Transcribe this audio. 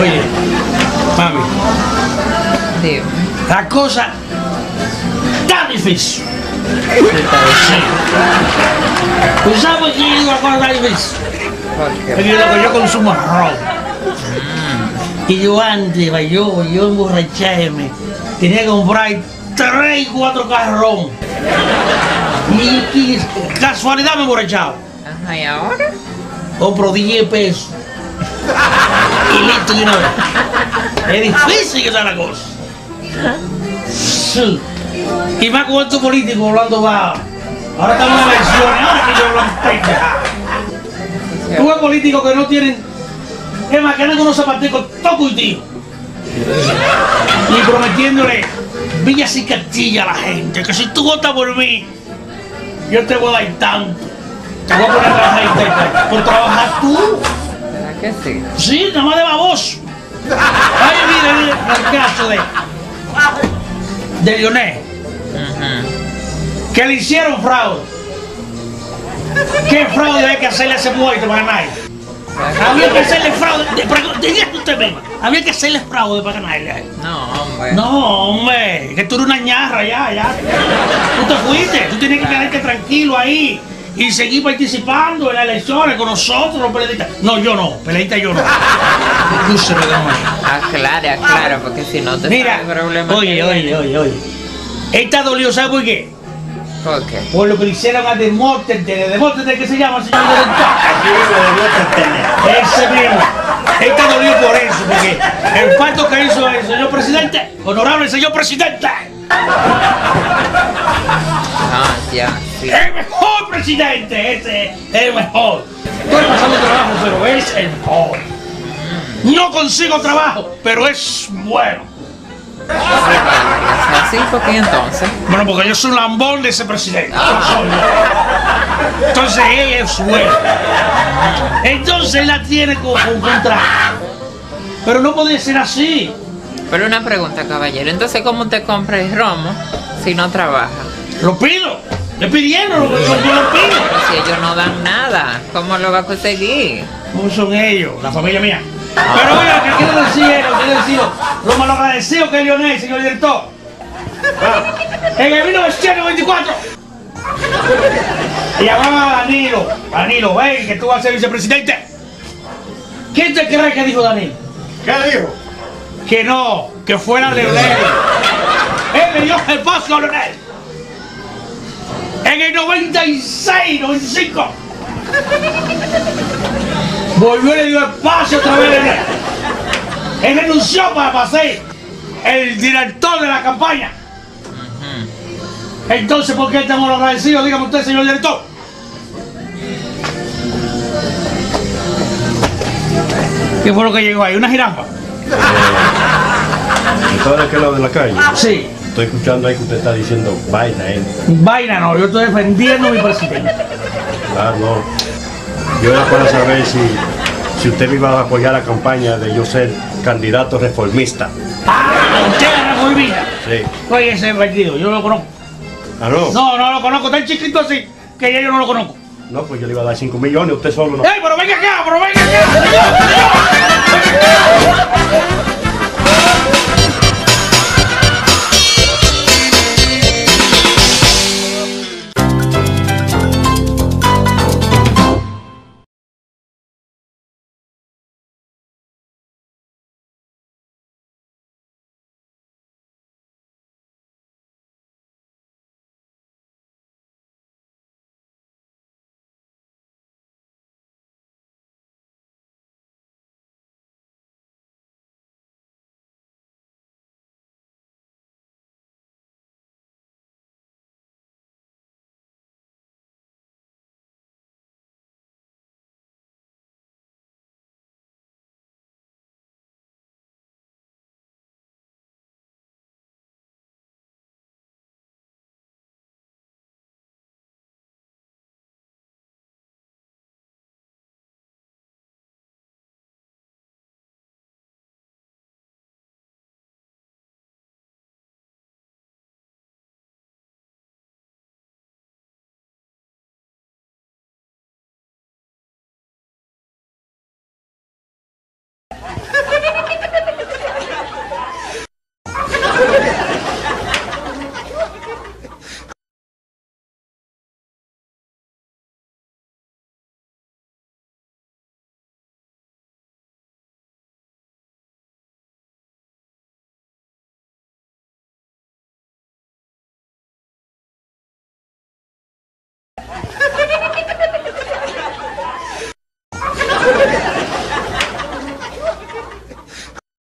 Oye, mami, Dime. la cosa está difícil. ¿Tú sabes por qué yo digo la cosa está difícil? ¿Por Porque lo que yo consumo es ron. Y yo antes, yo, yo emborracharme, tenía que comprar tres cuatro ron. Y, y casualidad me emborrachaba. Ajá, ¿y ahora? Compro 10 pesos. Y listo de una vez. Es difícil que está la cosa. Y más con estos políticos hablando va. Ahora estamos en elecciones, ahora que yo hablo. Tú ves políticos que no tienen. Es más, que andan con unos zapaticos toco y tío. Y prometiéndole villas y castillas a la gente. Que si tú votas por mí, yo te voy a dar tanto. Te voy a poner a trabajar Por trabajar tú. ¿Verdad que sí? Sí, nada más de baboso. Ay, mira, el caso de. de Lionel. Ujú. Que le hicieron fraude. ¿Qué fraude hay que hacerle a ese muerto para ganar? Había que hacerle fraude. Diga usted misma. Había que hacerle fraude para ganarle. No, hombre. No, hombre, que tú eres una ñarra ya, ya. Tú te fuiste, tú tienes que quedarte tranquilo ahí y seguir participando en las elecciones con nosotros, los periodistas. No, yo no, periodista yo no. Escúcheme, don Manuel. Aclara, aclara, porque si no te Mira, problema. oye, oye, oye, oye. Esta dolió, ¿sabe por qué? ¿Por qué? Por lo que le hicieron a Demóstenes, ¿de Demóstenes qué se llama, señor director? Ese mismo. Esta dolió por eso, porque el pacto que hizo el señor presidente, honorable señor presidente, Ah, ya, sí. el mejor presidente, ese es el mejor. Estoy pasando trabajo, pero es el mejor. No consigo trabajo, pero es bueno. Así, porque entonces. Bueno, porque yo soy un lambón de ese presidente. Yo soy. Entonces ella es buena. Entonces él la tiene con, con contrato. Pero no puede ser así. Pero una pregunta, caballero. Entonces, ¿cómo usted compra el romo si no trabaja? Lo pido. Le pidieron, lo, lo- yo lo pido. Pero si ellos no dan nada, ¿cómo lo va a conseguir? ¿Cómo son ellos? La familia mía. Pero oiga, que quiero decir, quiero decir lo malagradecido que es Lionel, señor director. En el 1924 le llamaban a Danilo. Danilo, ven, que tú vas a ser vicepresidente. ¿Quién te cree que dijo Danilo? ¿Qué dijo? Que no, que fuera Leonel. Él le dio el paso a Leonel. En el 96, 95. Volvió y le dio espacio otra vez. Él renunció para, ser el director de la campaña. Entonces, ¿por qué estamos agradecidos? Dígame usted, señor director. ¿Qué fue lo que llegó ahí? ¿Una jirafa? ¿Todo de aquel lado de la calle? Sí. Estoy escuchando ahí que usted está diciendo vaina, ¿eh? Vaina no, yo estoy defendiendo a mi presidente. Ah, no. Yo era para saber si, si usted me iba a apoyar la campaña de yo ser candidato reformista. Ah, usted es reformista. Sí. Oye, ese partido, yo no lo conozco. Ah, no. No, no lo conozco, tan chiquito así que ya yo no lo conozco. No, pues yo le iba a dar 5 millones, usted solo no. ¡Ey, pero venga acá, pero venga acá! ¡Venga acá!